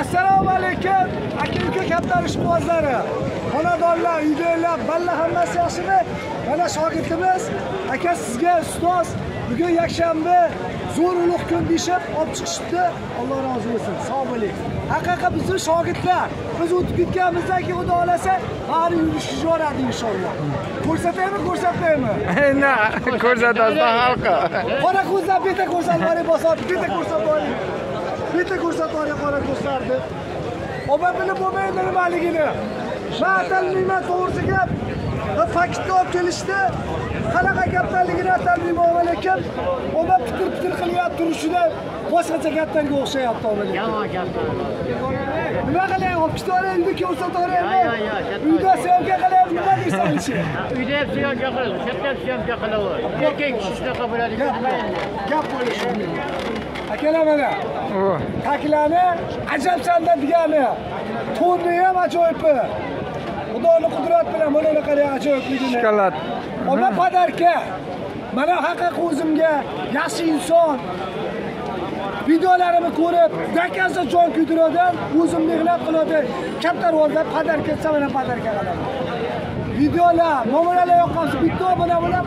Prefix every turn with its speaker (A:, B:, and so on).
A: assalomu alaykum aka uka kattalar ishqibozlari. Xonadonlar uydagilar balla hammasi yaxshimi? Mana shogirdimiz aka sizga ustoz bugun yakshanba zo'r ulug' kun deyishib olib chiqishibdi. Alloh rozi bo'lsin. Sog' bo'ling haqiqat bizni shogirdlar biz o'tib ketganimizdan keyin xudo xohlasa bari yurishib yuboradi inshaalloh. Ko'rsataymi ko'rsatmaymi?
B: Ko'rsatasiz xalqqa
A: qora ko'zlar bitta ko'rsatib yuboring bosib bitta ko'rsatib yuboring bitta yuboring qora ko'zlarni. Opa bilib bo'lmaydi nimaligini man atalmayman to'g'risi gap. Faktni olib kelishdi. Qanaqa gaplarligini atalmayman lekin opa pitir pitir qilyapti turishidan boshqacha gaplarga o'xshayapti opa
C: Yomon gaplar.
A: nima qilay olib yuboraymi uyda yuboraymi
C: yo'q,
A: uyda syomka qilyapti nima deysan
C: Uyda ham syomka qiladi, chetdan syomka qilaver. Kishi shunaqa bo'ladi.
A: gap gap bo'lishi akalar mana
B: O,
A: taklani ajabsanda degani. To'rni ham ajoyibi xudoni qudrat bilan mana qarang ajoyibligini
B: shokolad.
A: Ona podarka mana haqiqiy o'zimga yaxshi inson videolarimni ko'rib zakazda jon kuydiradigan o'zim mehnat qiladi katta rolda podarka desa mana podarka qilaman videolar nomeralar yoqqan bitta obuna bo'lib